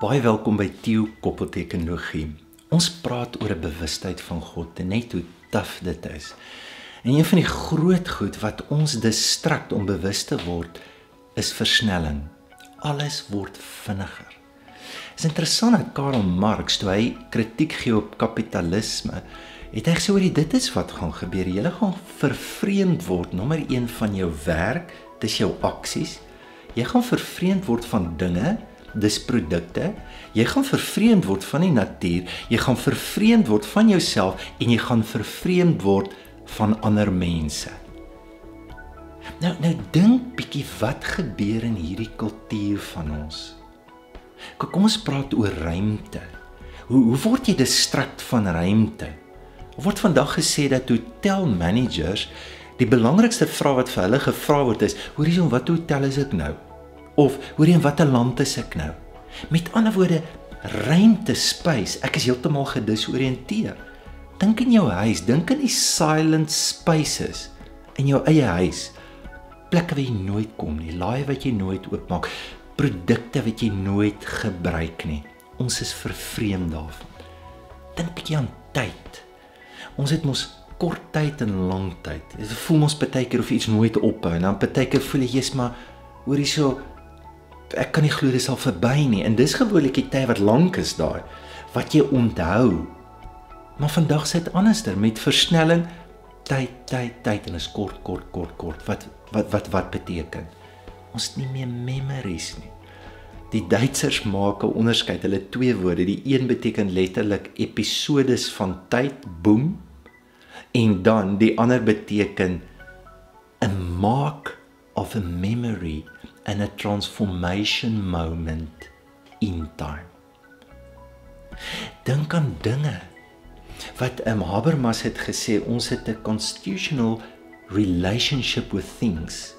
Baie welkom by Theo Koppelteknologie. Ons praat oor 'n bewustheid van God en net hoe taaf dit is. En een van die groot goed wat ons distrakt om bewus te word is versnelling. Alles word vinniger. Dit is interessant dat Karl Marx toe hy kritiek gee op kapitalisme, het hy gesê oor dit is wat gaan gebeur. Jy gaan vervreemd word nommer 1 van jou werk, dis jou aksies. Jy gaan vervreemd word van dinge dis produkte. Jy gaan vervreemd word van die natuur, jy gaan vervreemd word van jouself en jy gaan vervreemd word van ander mense. Nou nou dink bietjie wat gebeur in hierdie kultuur van ons. Kom ons praat oor ruimte. Hoe hoe word jy distrakt van ruimte? Word vandag gesê dat hotel managers die belangrikste vraag wat vir hulle gevra word is: "Hoorie, wat hotel is ek nou?" Of hoor jy in watter land is ek nou? Met ander woorde, ruimte, space, ek is heeltemal gedisoriënteer. Dink in jou huis, dink in die silent spaces in jou eie huis. Plekke waar jy nooit kom nie, laaie wat jy nooit oopmaak, produkte wat jy nooit gebruik nie. Ons is vervreem daarvan. Dink bietjie aan tyd. Ons het mos kort tyd en lang tyd. Dit voel ons baie keer of iets nooit ophou en dan baie keer voel jy jy's maar hoor hierso ek kan nie glo dit sal verby nie en dis gewoonlik die tyd wat lank is daai wat jy onthou. Maar vandag sê dit anderster met versnelling tyd tyd tyd en is kort kort kort kort wat wat wat wat beteken? Ons het nie meer memories nie. Die Duitsers maak 'n onderskeid. Hulle twee woorde. Die een beteken letterlik episodes van tyd, boom, en dan die ander beteken 'n mark of a memory and a transformation moment in time. Dink aan dinge wat um, Habermas het gesê ons het 'n constitutional relationship with things.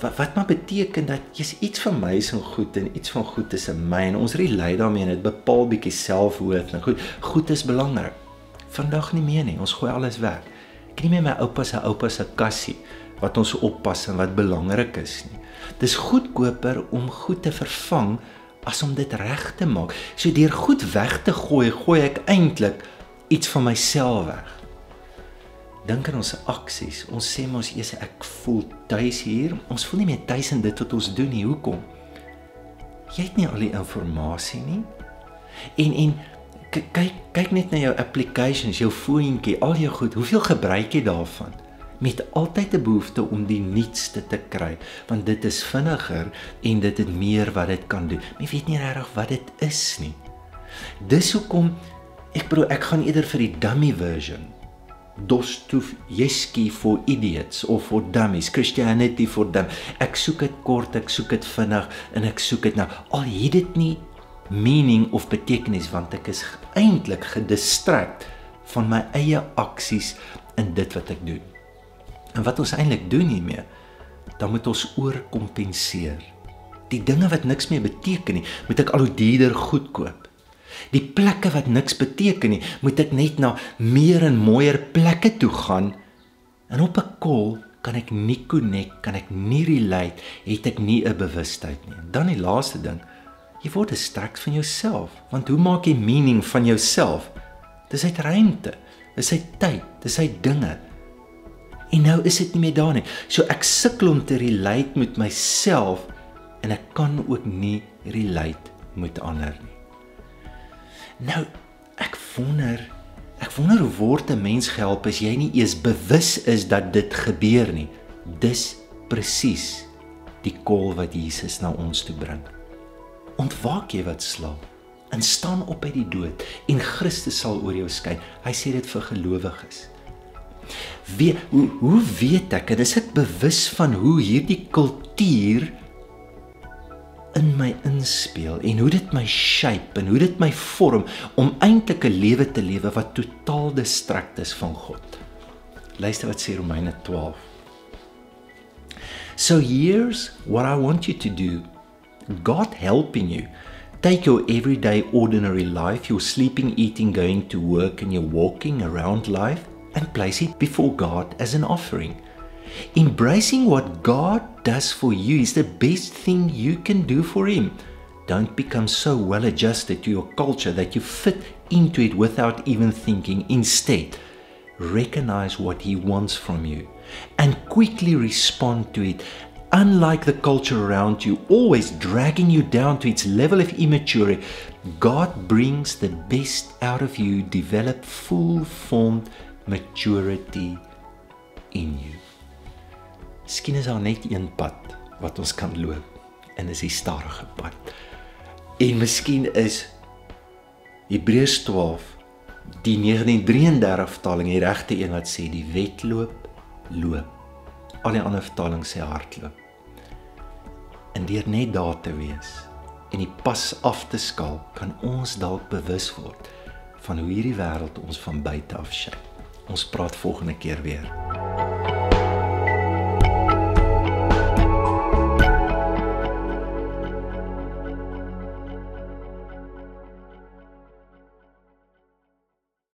Wat wat maar beteken dat jy's iets van my is en goed en iets van goed is in my en ons relate daarmee en dit bepaal bietjie selfhoof en goed. Goed is belangrik. Vandag nie meer nie. Ons gooi alles weg. Ek nie meer my oupa se oupa se kassie wat ons oppas en wat belangrik is nie. Dis goedkoper om goed te vervang as om dit reg te maak. So deur goed weg te gooi, gooi ek eintlik iets van myself weg. Dink aan ons aksies. Ons sê mos eers ek voel tuis hier. Ons voel nie meer tuis in dit wat ons doen nie. Hoekom? Jy het nie al die inligting nie. En en kyk kyk net na jou applications, jou foontjie, al jou goed. Hoeveel gebruik jy daarvan? Met altyd 'n behoefte om die nuutste te kry want dit is vinniger en dit het meer wat dit kan doen. Jy weet nie regtig wat dit is nie. Dis hoekom ek bedoel ek gaan eerder vir die dummy version Dostoevsky for idiots of for dummies, Christianity for dumb. Ek soek dit kort, ek soek dit vinnig en ek soek dit nou. Al het dit nie meaning of betekenis want ek is eintlik gedistrakt van my eie aksies in dit wat ek doen. En wat ons eintlik doen hiermee, dan moet ons oorkompenseer. Die dinge wat niks meer beteken nie, moet ek al hoe duurder goedkoop. Die plekke wat niks beteken nie, moet ek net na meer en mooier plekke toe gaan. En op 'n kol kan ek nie connect, kan ek nie relate, het ek nie 'n bewustheid nie. En dan die laaste ding, jy word gestrek van jouself, want hoe maak jy meaning van jouself? Dis uit ruimte, dis uit tyd, dis uit dinge. En nou is dit nie meer daar nie. So ek sukkel om te relate met myself en ek kan ook nie relate met ander nie. Nou ek wonder ek wonder hoe word 'n mens gehelp as jy nie eens bewus is dat dit gebeur nie. Dis presies die kol wat Jesus na ons toe bring. Ontwaak jy wat slaap en staan op uit die dood en Christus sal oor jou skyn. Hy sê dit vir gelowiges. Wie hoe, hoe weet ek en is ek bewus van hoe hierdie kultuur in my inspel en hoe dit my shape en hoe dit my vorm om eintlik 'n lewe te lewe wat totaal distrakt is van God. Luister wat sê Romeine 12. So here's what I want you to do. God helping you. Take your everyday ordinary life, your sleeping, eating, going to work and your walking around life and place it before God as an offering. Embracing what God does for you is the best thing you can do for Him. Don't become so well adjusted to your culture that you fit into it without even thinking. Instead, recognize what He wants from you and quickly respond to it. Unlike the culture around you, always dragging you down to its level of immaturity, God brings the best out of you, develop full formed maturity in you. Miskien is daar net een pad wat ons kan loop en dis die stadige pad. En miskien is Hebreërs 12 die 1933 vertaling die regte een wat sê die wedloop loop. Al die ander vertalings sê hardloop. En deur net daar te wees en die pas af te skaal, kan ons dalk bewus word van hoe hierdie wêreld ons van buite af sien. Ons praat volgende keer weer.